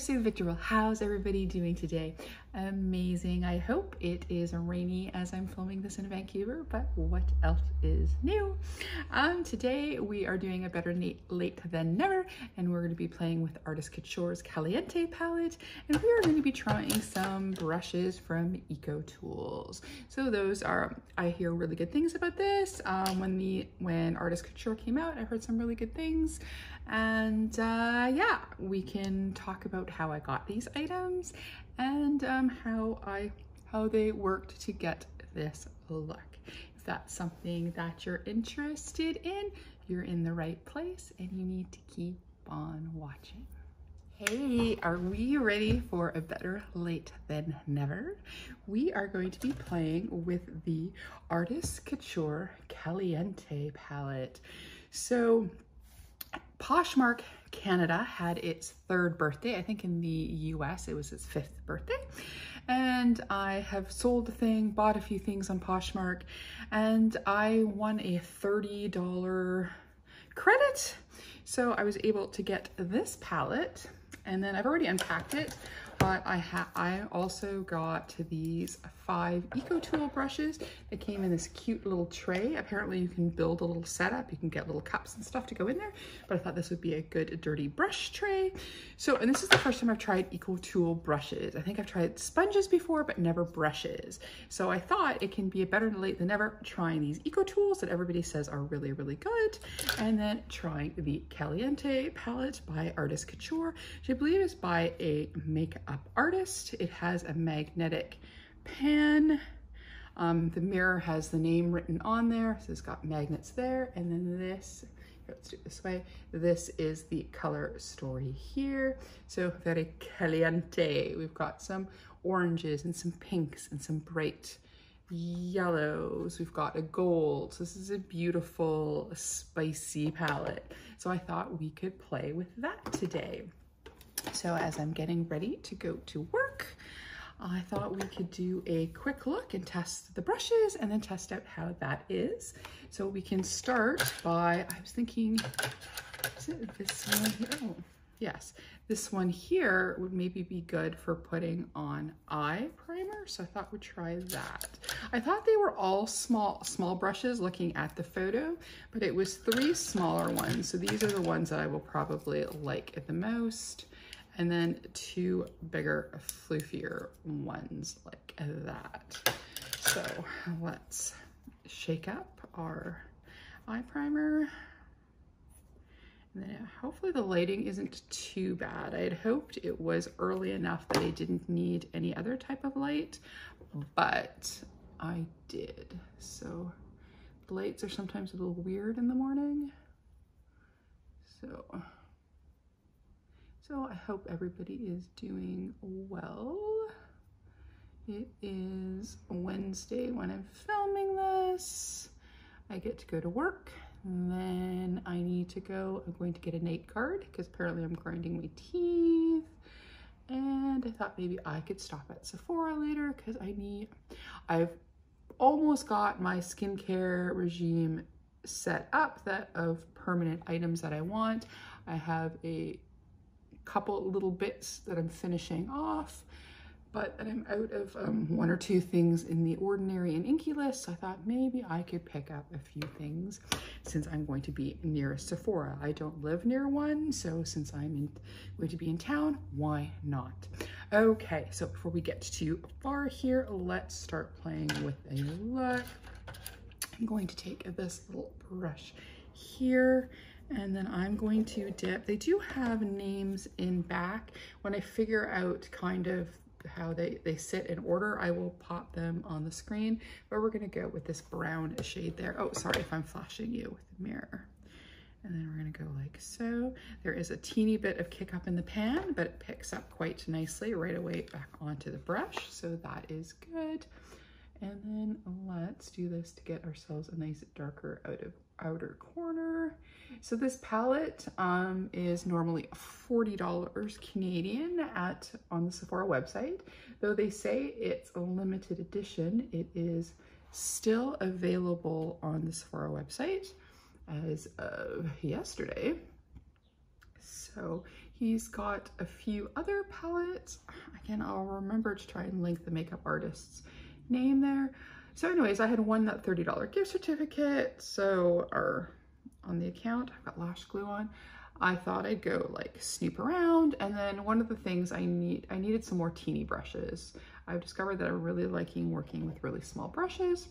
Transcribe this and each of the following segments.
Sue Victor. How's everybody doing today? Amazing. I hope it is rainy as I'm filming this in Vancouver, but what else is new? Um, today we are doing a better late than never, and we're going to be playing with Artist Couture's Caliente palette, and we are going to be trying some brushes from Eco Tools. So those are, I hear really good things about this. Um, when the when Artist Couture came out, I heard some really good things. And uh, yeah, we can talk about how I got these items and um, how I how they worked to get this look. If that's something that you're interested in, you're in the right place and you need to keep on watching. Hey, are we ready for a better late than never? We are going to be playing with the Artist Couture Caliente palette. So Poshmark Canada had its third birthday. I think in the US it was its fifth birthday. And I have sold the thing, bought a few things on Poshmark, and I won a $30 credit. So I was able to get this palette and then I've already unpacked it but I I also got these five EcoTool brushes that came in this cute little tray. Apparently you can build a little setup. You can get little cups and stuff to go in there, but I thought this would be a good dirty brush tray. So, and this is the first time I've tried EcoTool brushes. I think I've tried sponges before, but never brushes. So I thought it can be a better late than never trying these EcoTools that everybody says are really, really good. And then trying the Caliente palette by Artist Couture, which I believe is by a makeup artist. It has a magnetic pan. Um, the mirror has the name written on there. So it's got magnets there. And then this, let's do it this way. This is the color story here. So very caliente. We've got some oranges and some pinks and some bright yellows. We've got a gold. So this is a beautiful spicy palette. So I thought we could play with that today. So as I'm getting ready to go to work, I thought we could do a quick look and test the brushes and then test out how that is. So we can start by, I was thinking, is it this one here? Oh, yes. This one here would maybe be good for putting on eye primer. So I thought we'd try that. I thought they were all small, small brushes looking at the photo, but it was three smaller ones. So these are the ones that I will probably like the most and then two bigger, floofier ones like that. So let's shake up our eye primer. And then hopefully the lighting isn't too bad. I had hoped it was early enough that I didn't need any other type of light, but I did. So the lights are sometimes a little weird in the morning. So so I hope everybody is doing well. It is Wednesday when I'm filming this. I get to go to work. Then I need to go, I'm going to get a night guard because apparently I'm grinding my teeth. And I thought maybe I could stop at Sephora later because I need, I've almost got my skincare regime set up that of permanent items that I want. I have a couple little bits that I'm finishing off, but I'm out of um, one or two things in the ordinary and Inkey List. So I thought maybe I could pick up a few things since I'm going to be near a Sephora. I don't live near one, so since I'm in, going to be in town, why not? Okay, so before we get too far here, let's start playing with a look. I'm going to take this little brush here and then I'm going to dip. They do have names in back. When I figure out kind of how they, they sit in order, I will pop them on the screen. But we're gonna go with this brown shade there. Oh, sorry if I'm flashing you with the mirror. And then we're gonna go like so. There is a teeny bit of kick up in the pan, but it picks up quite nicely right away back onto the brush. So that is good. And then let's do this to get ourselves a nice darker out of outer corner. So this palette um, is normally $40 Canadian at on the Sephora website. Though they say it's a limited edition, it is still available on the Sephora website as of yesterday. So He's got a few other palettes. Again, I'll remember to try and link the makeup artist's name there. So anyways, I had won that $30 gift certificate. So our on the account, I've got lash glue on. I thought I'd go like snoop around. And then one of the things I need, I needed some more teeny brushes. I've discovered that I'm really liking working with really small brushes.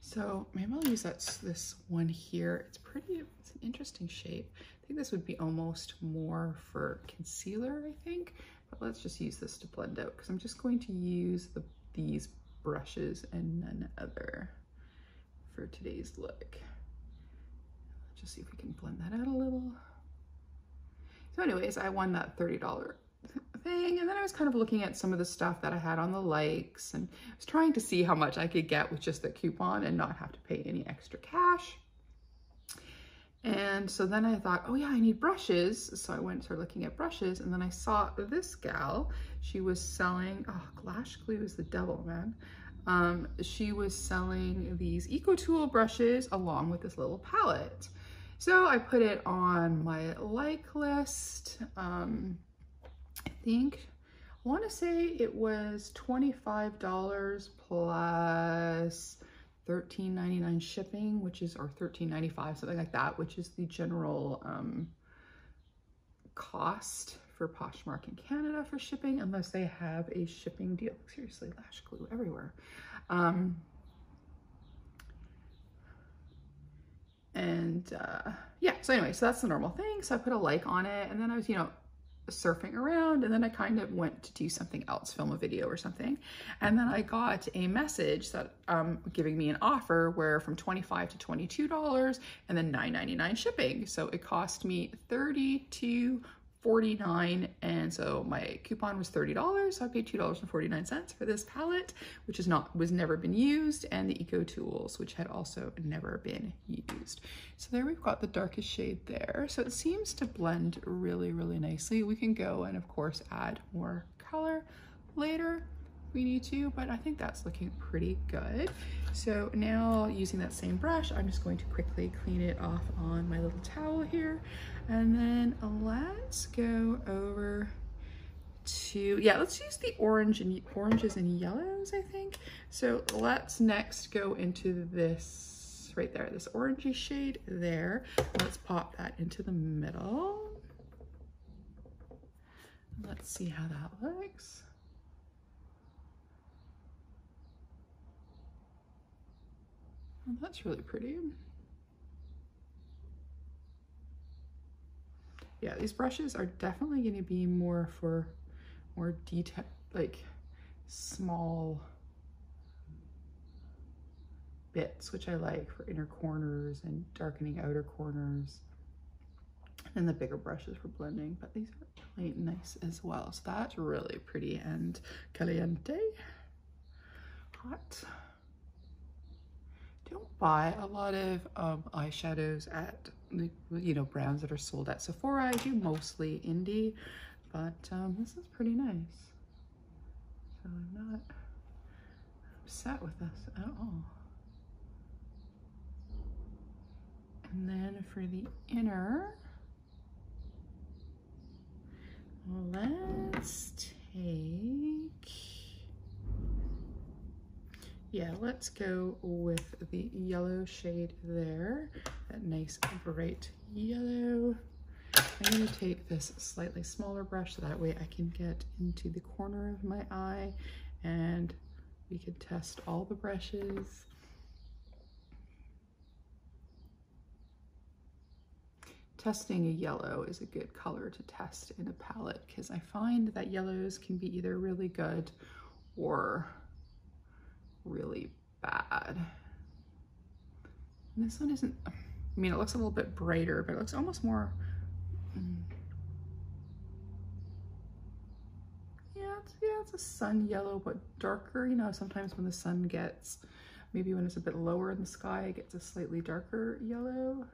So maybe I'll use that, this one here. It's pretty, it's an interesting shape. I think this would be almost more for concealer, I think. But let's just use this to blend out because I'm just going to use the, these brushes and none other for today's look. Just see if we can blend that out a little. So anyways, I won that $30 thing. And then I was kind of looking at some of the stuff that I had on the likes and I was trying to see how much I could get with just the coupon and not have to pay any extra cash. And so then I thought, oh yeah, I need brushes. So I went and started looking at brushes and then I saw this gal, she was selling, oh, lash glue is the devil, man. Um, she was selling these EcoTool brushes along with this little palette. So I put it on my like list. Um, I think, I want to say it was $25 plus $13.99 shipping, which is, or $13.95, something like that, which is the general um, cost for Poshmark in Canada for shipping, unless they have a shipping deal. Seriously, lash glue everywhere. Um, and uh, yeah, so anyway, so that's the normal thing. So I put a like on it and then I was, you know, surfing around and then I kind of went to do something else, film a video or something. And then I got a message that um giving me an offer where from 25 to $22 and then $9.99 shipping. So it cost me 32 49 and so my coupon was $30 so I paid $2.49 for this palette which is not was never been used and the eco tools which had also never been used. So there we've got the darkest shade there. So it seems to blend really really nicely. We can go and of course add more color later if we need to, but I think that's looking pretty good. So now using that same brush, I'm just going to quickly clean it off on my little towel here. And then let's go over to, yeah, let's use the orange and oranges and yellows, I think. So let's next go into this right there, this orangey shade there. Let's pop that into the middle. Let's see how that looks. Oh, that's really pretty. Yeah, these brushes are definitely going to be more for more detail, like small bits, which I like for inner corners and darkening outer corners. And the bigger brushes for blending, but these are really nice as well. So that's really pretty and caliente, hot don't buy a lot of um, eyeshadows at, you know, brands that are sold at Sephora. I do mostly indie, but um, this is pretty nice. So I'm not upset with this at all. And then for the inner, let's take yeah, let's go with the yellow shade there, that nice bright yellow. I'm gonna take this slightly smaller brush so that way I can get into the corner of my eye and we can test all the brushes. Testing a yellow is a good color to test in a palette because I find that yellows can be either really good or really bad. And this one isn't, I mean, it looks a little bit brighter, but it looks almost more, mm, yeah, it's, yeah, it's a sun yellow, but darker. You know, sometimes when the sun gets, maybe when it's a bit lower in the sky, it gets a slightly darker yellow.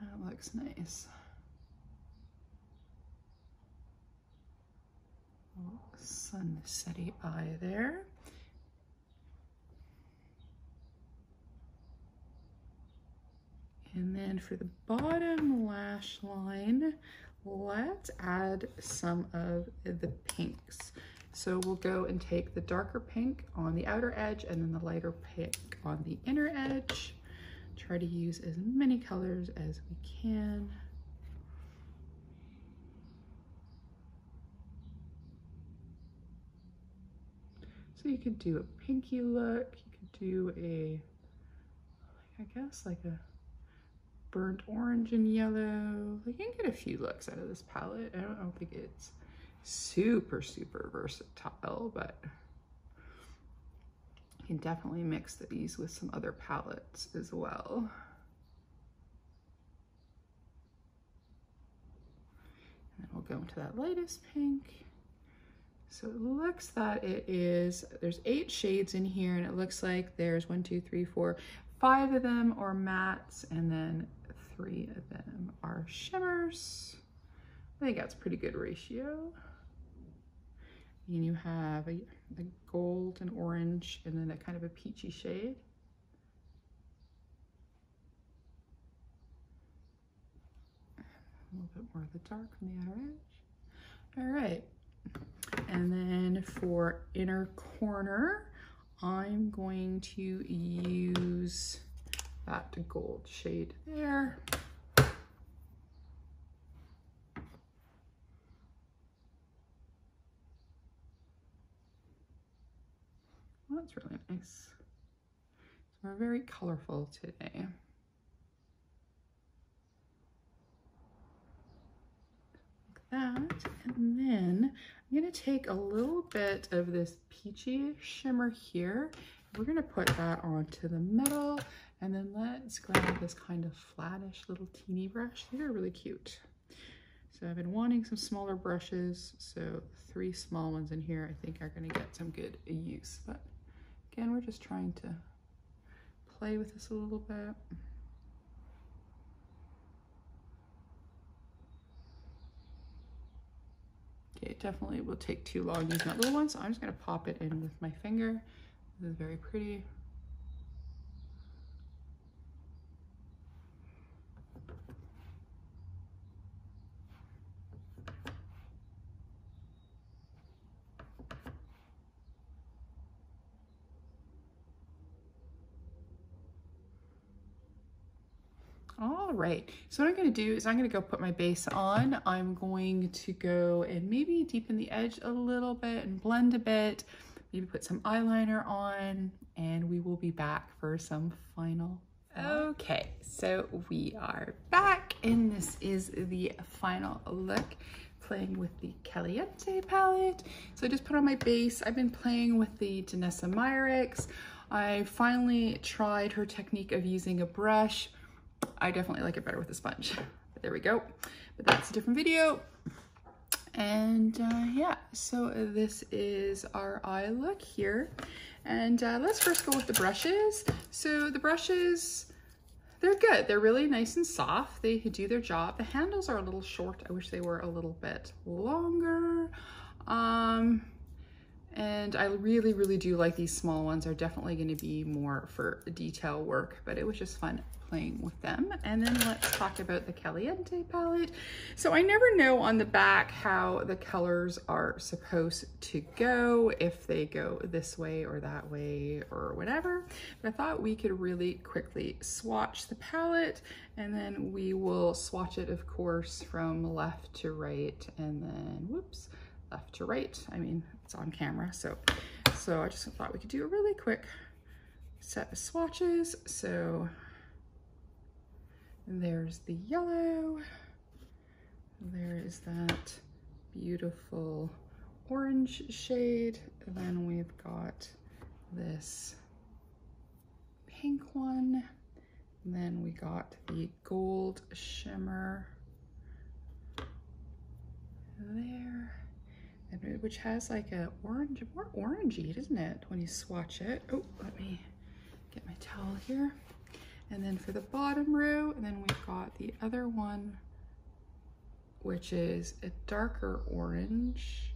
That looks nice. Sunsetty eye there. And then for the bottom lash line, let's add some of the pinks. So we'll go and take the darker pink on the outer edge and then the lighter pink on the inner edge. Try to use as many colors as we can. So you could do a pinky look, you could do a, I guess like a burnt orange and yellow. You can get a few looks out of this palette. I don't, I don't think it's super, super versatile, but you can definitely mix these with some other palettes as well. And then we'll go into that lightest pink. So it looks that it is, there's eight shades in here and it looks like there's one, two, three, four, five of them are mattes and then three of them are shimmers. I think that's pretty good ratio. And you have a, a gold and orange and then a kind of a peachy shade. A little bit more of the dark on the outer edge. All right. And then for inner corner, I'm going to use that gold shade there. That's really nice. So we're very colorful today. That. And then I'm gonna take a little bit of this peachy shimmer here. We're gonna put that onto the middle and then let's grab this kind of flattish little teeny brush. These are really cute. So I've been wanting some smaller brushes. So three small ones in here I think are gonna get some good use. But again, we're just trying to play with this a little bit. Okay, it definitely will take too long using that little one, so I'm just gonna pop it in with my finger. This is very pretty. All right, so what I'm gonna do is I'm gonna go put my base on. I'm going to go and maybe deepen the edge a little bit and blend a bit, maybe put some eyeliner on, and we will be back for some final. Okay, so we are back, and this is the final look playing with the Caliente palette. So I just put on my base. I've been playing with the Danessa Myricks. I finally tried her technique of using a brush I definitely like it better with a sponge. But there we go. But that's a different video. And uh, yeah, so this is our eye look here. And uh, let's first go with the brushes. So the brushes, they're good. They're really nice and soft. They do their job. The handles are a little short. I wish they were a little bit longer. Um, and I really, really do like these small ones. Are definitely going to be more for detail work, but it was just fun playing with them. And then let's talk about the Caliente palette. So I never know on the back how the colors are supposed to go, if they go this way or that way or whatever. But I thought we could really quickly swatch the palette and then we will swatch it, of course, from left to right and then, whoops, left to right. I mean, it's on camera, so, so I just thought we could do a really quick set of swatches. So there's the yellow. There is that beautiful orange shade. Then we've got this pink one. Then we got the gold shimmer there. And which has like a orange, more orangey, doesn't it, when you swatch it? Oh, let me get my towel here. And then for the bottom row, and then we've got the other one, which is a darker orange,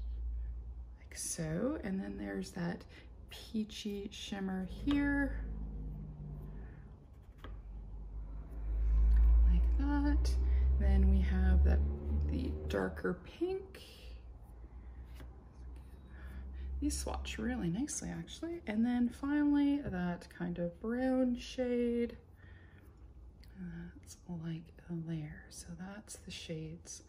like so. And then there's that peachy shimmer here. Like that. Then we have that the darker pink. Swatch really nicely actually. And then finally that kind of brown shade. That's like layer. So that's the shades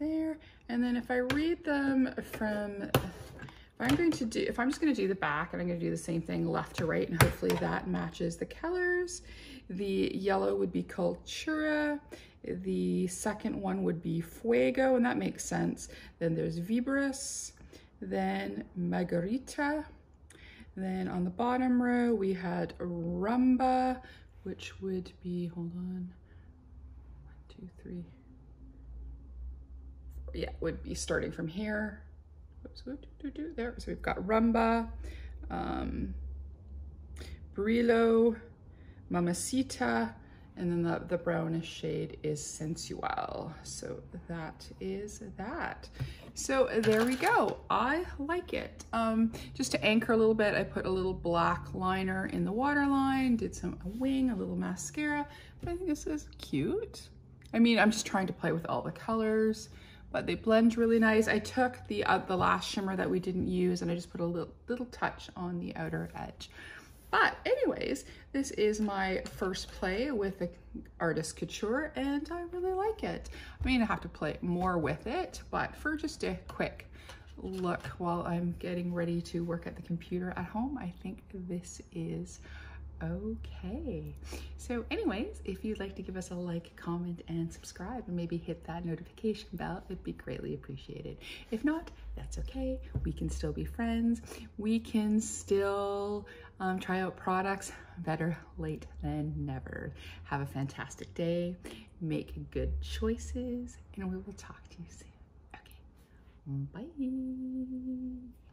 there. And then if I read them from, if I'm going to do, if I'm just going to do the back and I'm going to do the same thing left to right and hopefully that matches the colors. The yellow would be Cultura. The second one would be Fuego, and that makes sense. Then there's Vibris, then Margarita. Then on the bottom row, we had Rumba, which would be, hold on, one, two, three, four. yeah, would be starting from here. Oops, there. So we've got Rumba, um, Brillo, Mamacita, and then the, the brownish shade is Sensual. So that is that. So there we go. I like it. Um, just to anchor a little bit, I put a little black liner in the waterline, did some a wing, a little mascara, but I think this is cute. I mean, I'm just trying to play with all the colors, but they blend really nice. I took the, uh, the last shimmer that we didn't use and I just put a little, little touch on the outer edge. But anyways, this is my first play with the Artist Couture and I really like it. I mean, I have to play more with it, but for just a quick look while I'm getting ready to work at the computer at home, I think this is okay. So anyways, if you'd like to give us a like, comment, and subscribe, and maybe hit that notification bell, it'd be greatly appreciated. If not, that's okay. We can still be friends. We can still um, try out products. Better late than never. Have a fantastic day. Make good choices, and we will talk to you soon. Okay, bye.